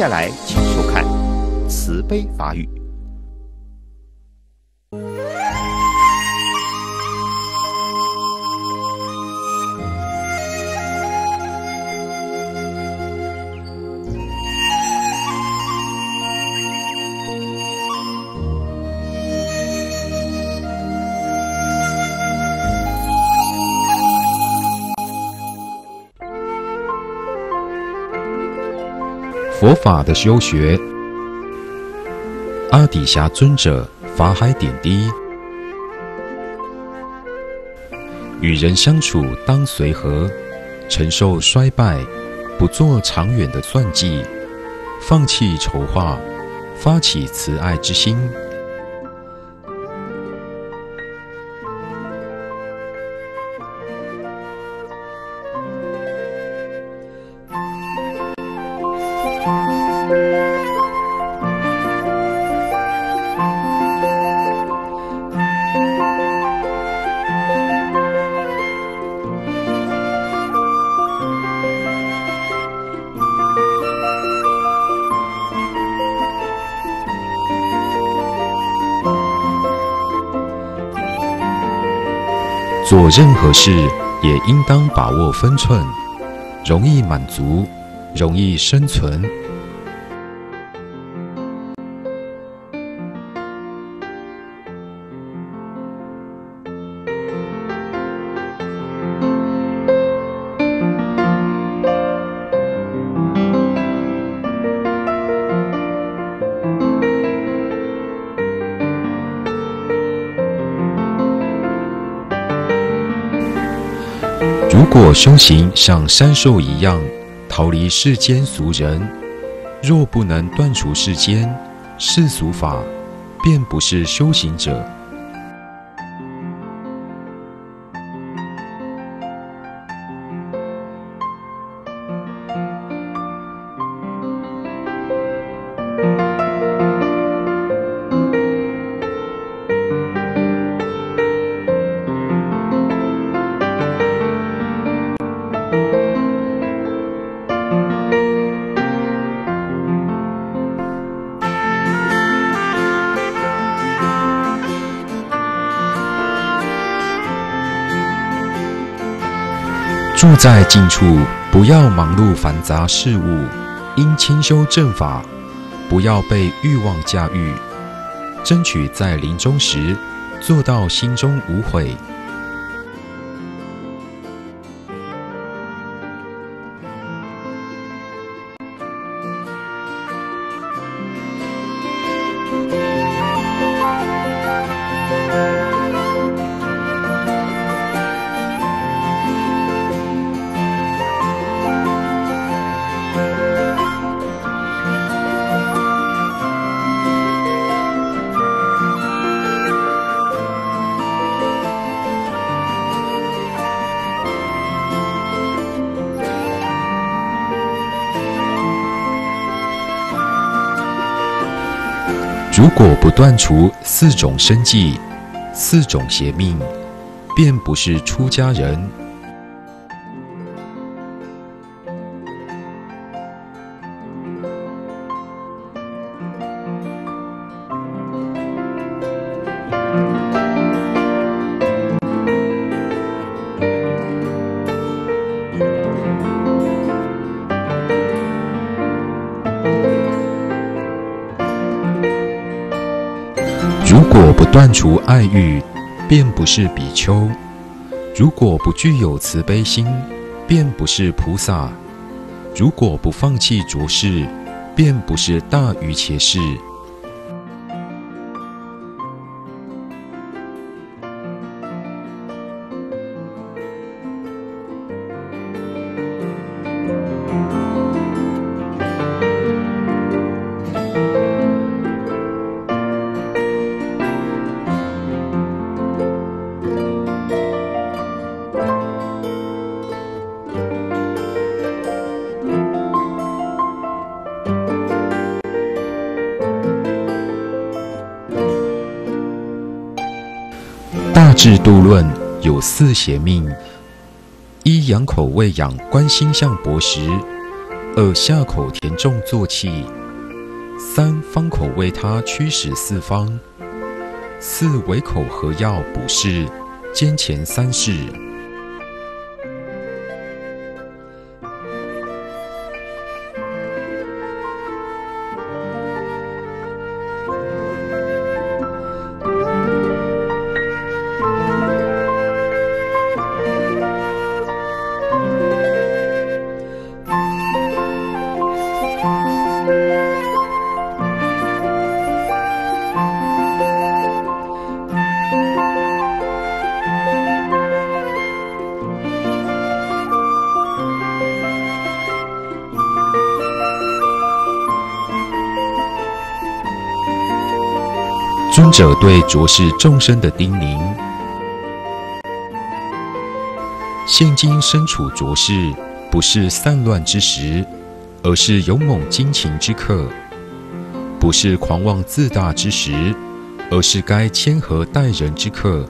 接下来，请收看慈悲法语。佛法的修学，阿底峡尊者法海点滴：与人相处当随和，承受衰败，不做长远的算计，放弃筹划，发起慈爱之心。任何事也应当把握分寸，容易满足，容易生存。如果修行像山兽一样逃离世间俗人，若不能断除世间世俗法，便不是修行者。住在近处，不要忙碌繁杂事物，应清修正法，不要被欲望驾驭，争取在临终时做到心中无悔。断除四种生计、四种邪命，便不是出家人。除爱欲，便不是比丘；如果不具有慈悲心，便不是菩萨；如果不放弃浊世，便不是大愚切士。制度论有四邪命：一养口喂养观心象博食；二下口田种作气，三方口为他驱使四方，四尾口合药补事，兼前三事。者对浊世众生的叮咛：现今身处浊世，不是散乱之时，而是勇猛精勤之刻；不是狂妄自大之时，而是该谦和待人之刻。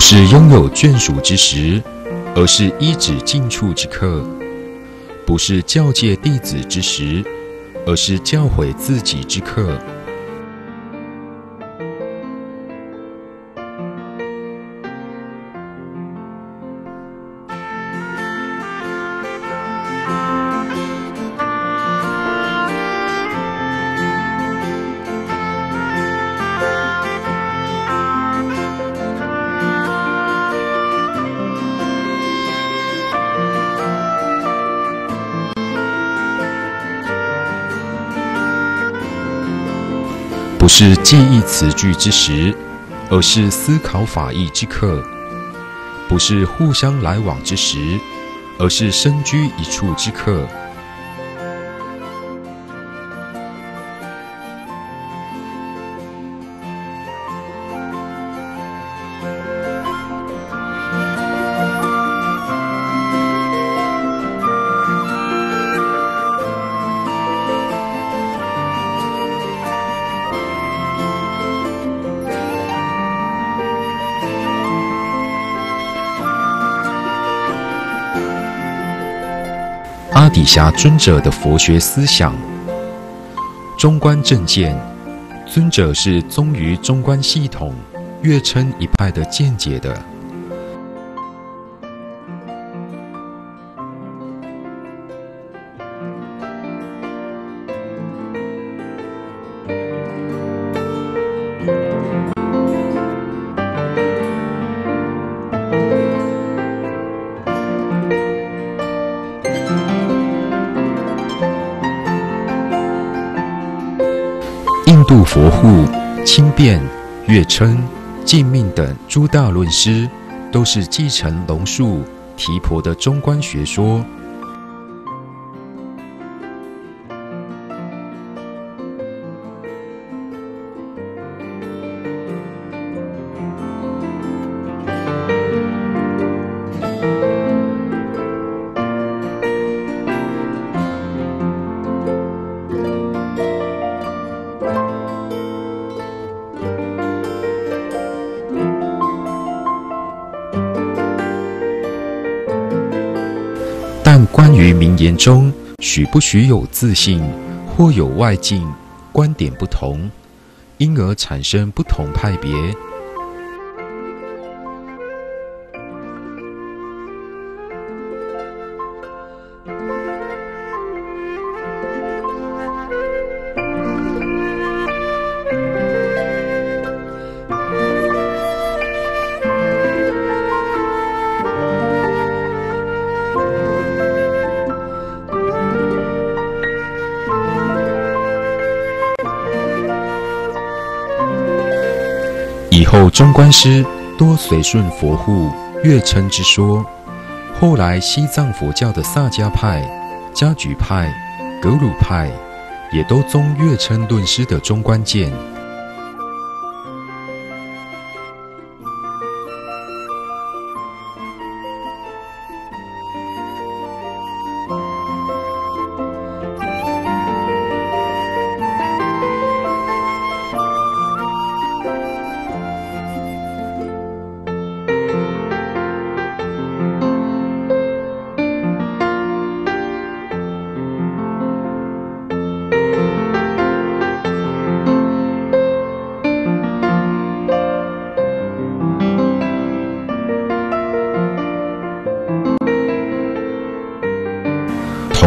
不是拥有眷属之时，而是一指近处之客；不是教诫弟子之时，而是教诲自己之客。是记忆词句之时，而是思考法意之刻；不是互相来往之时，而是身居一处之刻。底下尊者的佛学思想，中观正见，尊者是宗于中观系统，月称一派的见解的。佛护、清辩、月称、净命等诸大论师，都是继承龙树、提婆的中观学说。关于名言中许不许有自信，或有外境，观点不同，因而产生不同派别。后中观师多随顺佛护、月称之说。后来西藏佛教的萨迦派、迦举派、格鲁派，也都宗月称论师的中观见。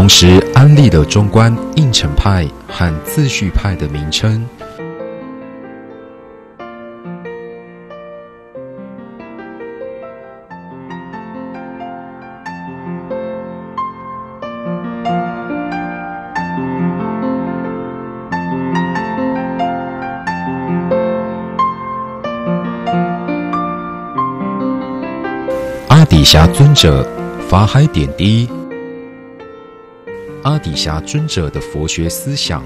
同时安立了中观应成派和自序派的名称。阿底峡尊者法海点滴。阿底峡尊者的佛学思想，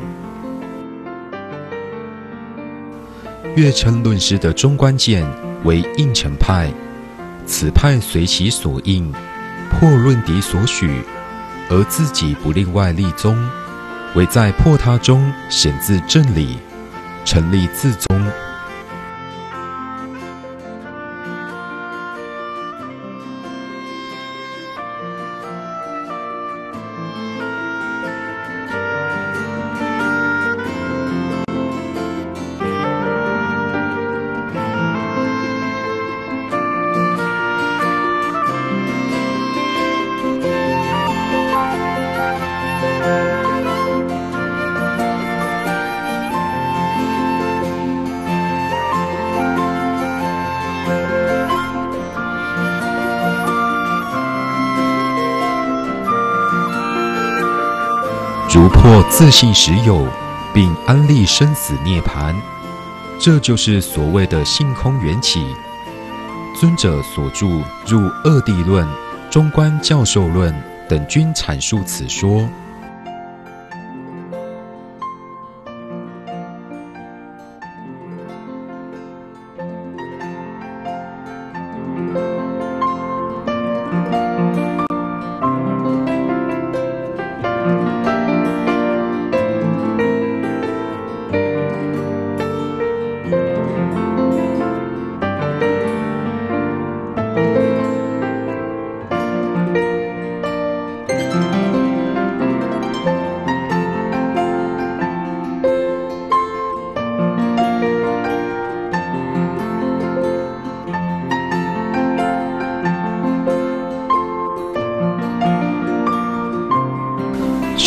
月称论师的中观见为应成派，此派随其所应，破论敌所许，而自己不另外立宗，唯在破他中显自正理，成立自宗。如破自信实有，并安立生死涅槃，这就是所谓的性空缘起。尊者所著《入二谛论》《中观教授论》等均阐述此说。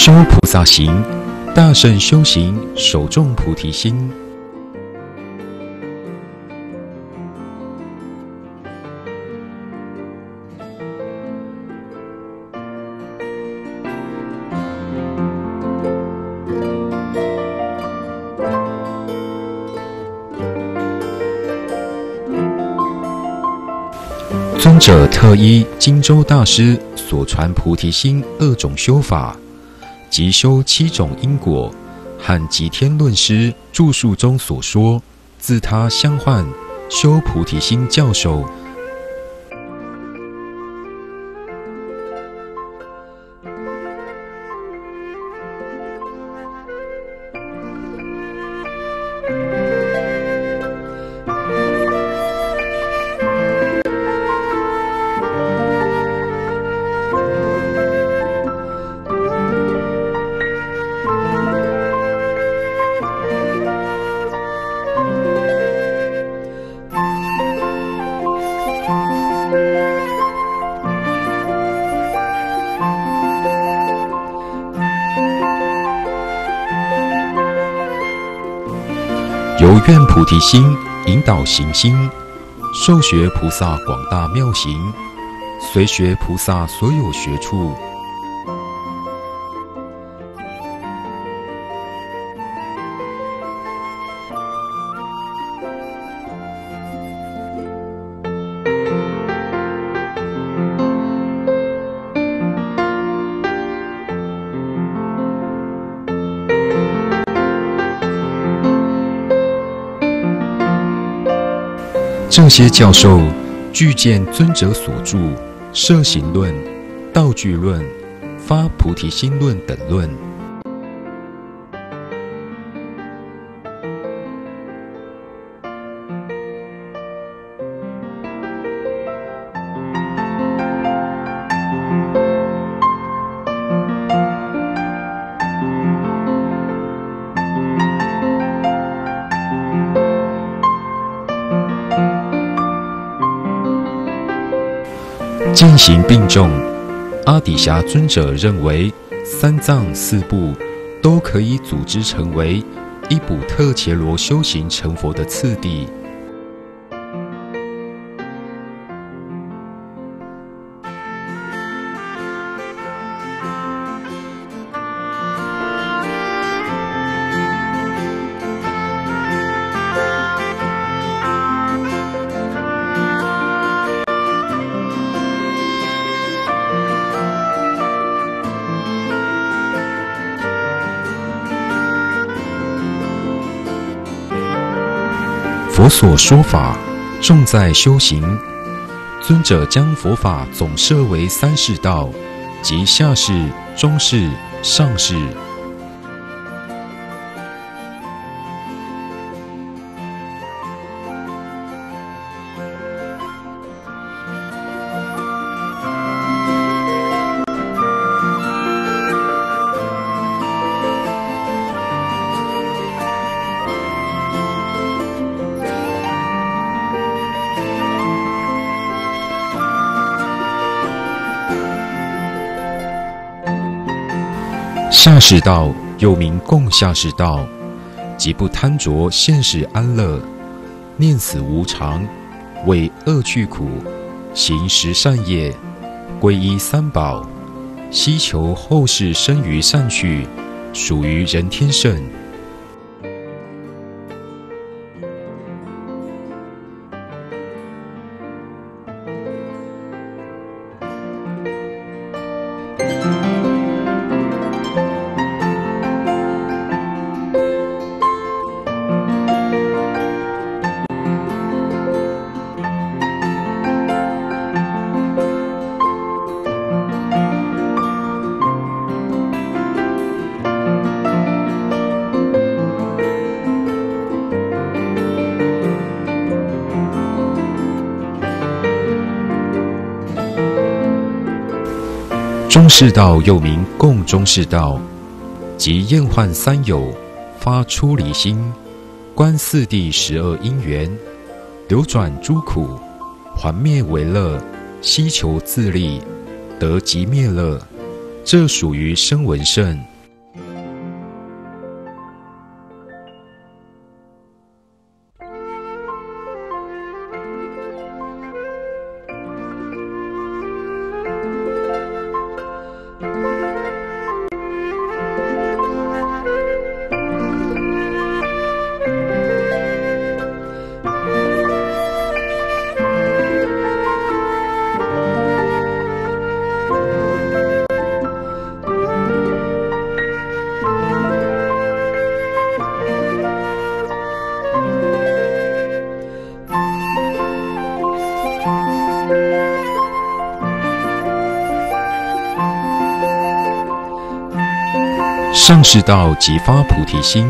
修菩萨行，大圣修行，首重菩提心。尊者特依荆州大师所传菩提心二种修法。即修七种因果，和吉天论师著述中所说，自他相换修菩提心教授。心引导行心，受学菩萨广大妙行，随学菩萨所有学处。这些教授具见尊者所著《摄行论》《道具论》《发菩提心论》等论。现行并重，阿底峡尊者认为三藏四部都可以组织成为一补特伽罗修行成佛的次第。所说法重在修行，尊者将佛法总设为三世道，即下世、中世、上世。世。道又名共下世道，即不贪着现世安乐，念死无常，为恶去苦，行十善业，皈依三宝，希求后世生于善趣，属于人天圣。世道又名共中世道，即厌患三有，发出离心，观四谛十二因缘，流转诸苦，还灭为乐，希求自利，得即灭乐，这属于声闻圣。上士道即发菩提心，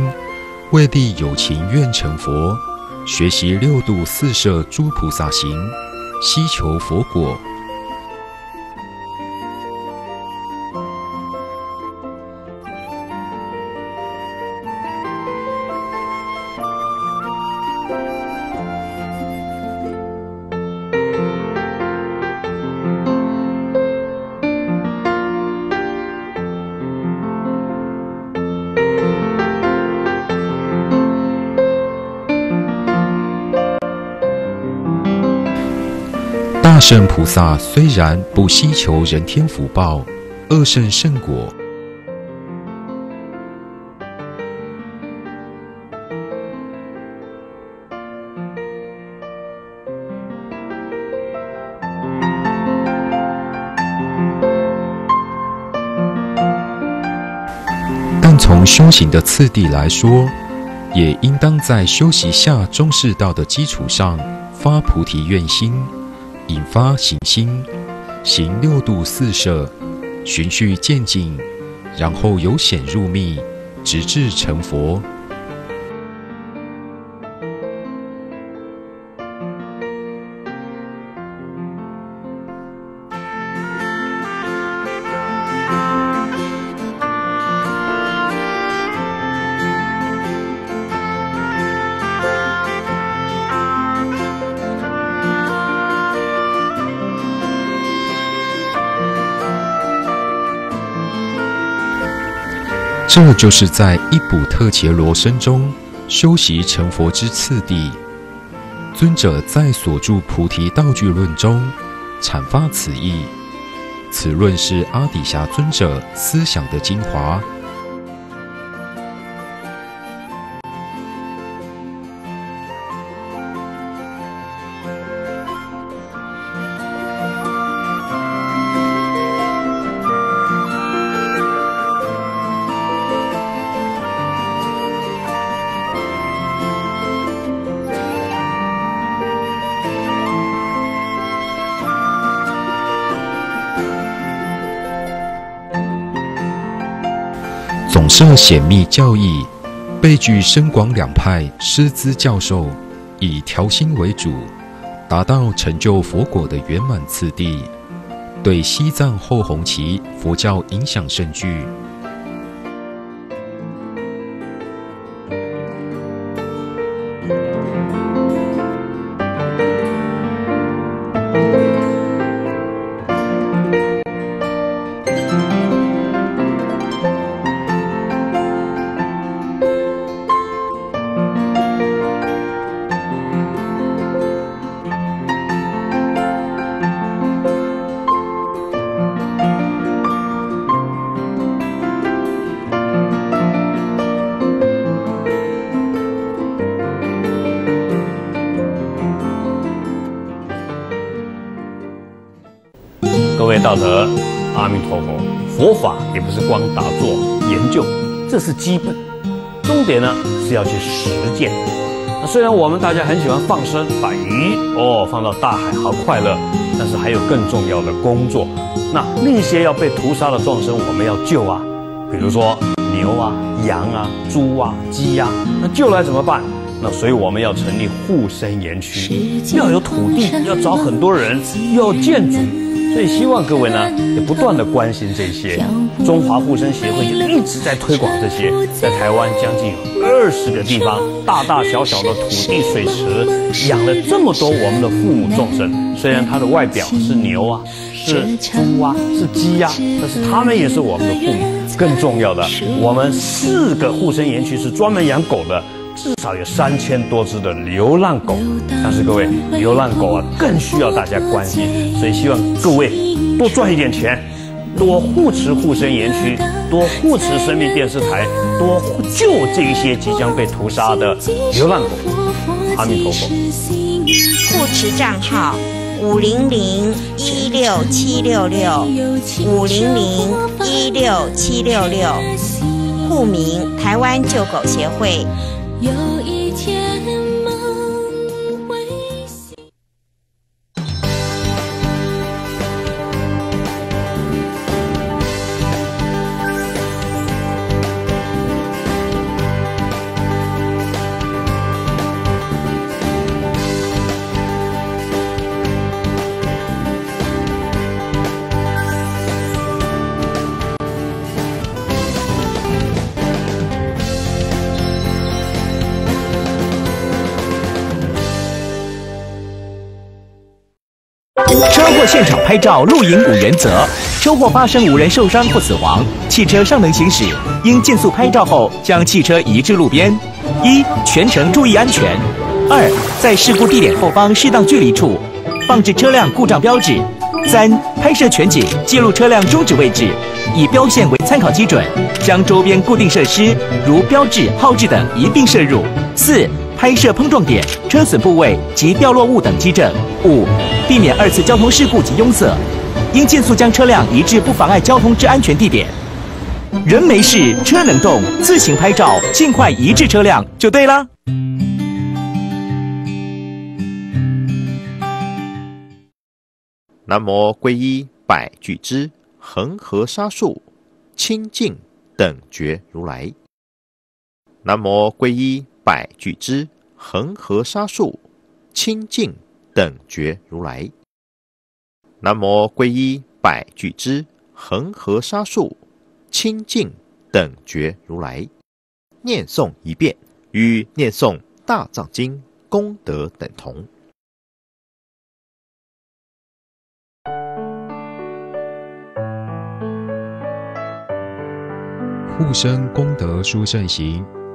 为地有情愿成佛，学习六度四摄诸菩萨行，希求佛果。圣菩萨虽然不希求人天福报、恶圣圣果，但从修行的次第来说，也应当在修习下中士道的基础上。发菩提愿心，引发行心，行六度四摄，循序渐进，然后由显入密，直至成佛。这就是在一卜特伽罗身中修习成佛之次第。尊者在所著《菩提道具论》中阐发此意。此论是阿底峡尊者思想的精华。涉显密教义，被举深广两派师资教授，以调心为主，达到成就佛果的圆满次第。对西藏后红旗佛教影响甚巨。道德，阿弥陀佛，佛法也不是光打坐研究，这是基本，重点呢是要去实践。那虽然我们大家很喜欢放生，把鱼哦放到大海好快乐，但是还有更重要的工作。那那些要被屠杀的众生，我们要救啊，比如说牛啊、羊啊、猪啊、鸡呀，那救来怎么办？那所以我们要成立护生园区，要有土地，要找很多人，要建筑。所以希望各位呢，也不断的关心这些。中华护生协会也一直在推广这些，在台湾将近有二十个地方，大大小小的土地、水池，养了这么多我们的父母众生。虽然它的外表是牛啊，是猪啊，是鸡呀，但是他们也是我们的父母。更重要的，我们四个护生园区是专门养狗的。至少有三千多只的流浪狗，但是各位，流浪狗啊更需要大家关心，所以希望各位多赚一点钱，多护持护生园区，多护持生命电视台，多救这一些即将被屠杀的流浪狗。阿弥陀佛。护持账号：五零零一六七六六五零零一六七六六，户名：台湾救狗协会。有一车祸现场拍照录影五原则：车祸发生无人受伤或死亡，汽车尚能行驶，应尽速拍照后将汽车移至路边。一、全程注意安全；二、在事故地点后方适当距离处。放置车辆故障标志；三、拍摄全景记录车辆终止位置，以标线为参考基准，将周边固定设施如标志、号志等一并摄入；四、拍摄碰撞点、车损部位及掉落物等基证；五、避免二次交通事故及拥塞，应尽速将车辆移至不妨碍交通之安全地点。人没事，车能动，自行拍照，尽快移至车辆就对了。南无皈依百俱之恒河沙数清净等觉如来。南无皈依百具之恒河沙数清净等觉如来。南无皈依百具之恒河沙数清净等觉如来。念诵一遍，与念诵大藏经功德等同。护生功德殊胜行，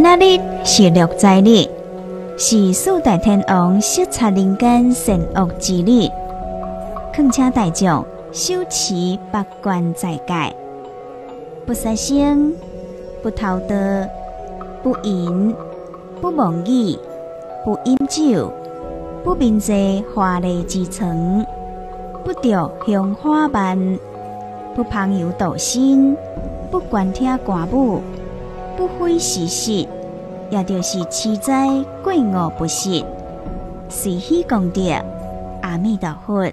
今仔日是六斋日，是四大天王视察人间善恶之日，恳请大众修持八关斋戒，不杀生，不偷盗，不淫，不妄语，不饮酒，不 mind 济华丽之床，不着香花瓣，不旁有道心，不观听歌舞。不非事实，也就是七灾过恶不实，是喜功德。阿弥陀佛。